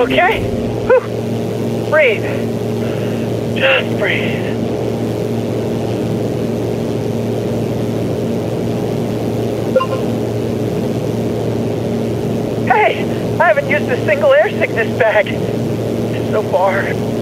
Okay. Whew. Breathe. Just breathe. Hey, I haven't used a single air sickness bag so far.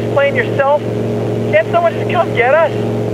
This plane yourself? Can't someone just come get us?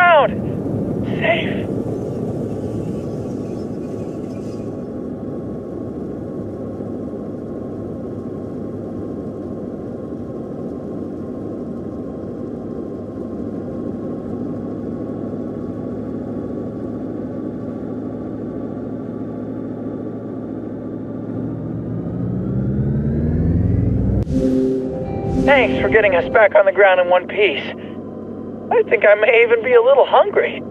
Ground. Safe. Thanks for getting us back on the ground in one piece. I think I may even be a little hungry.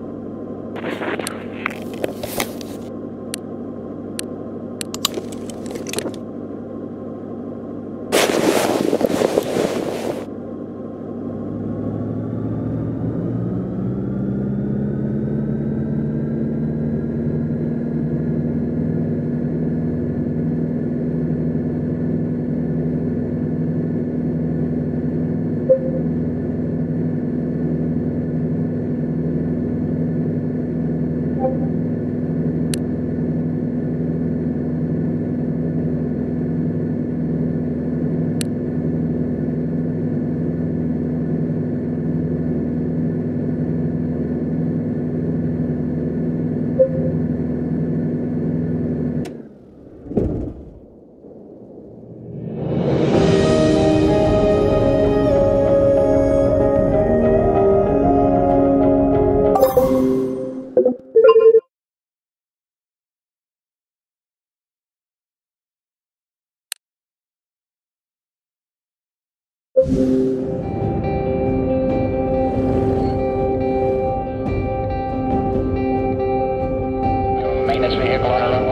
Maintenance vehicle on runway.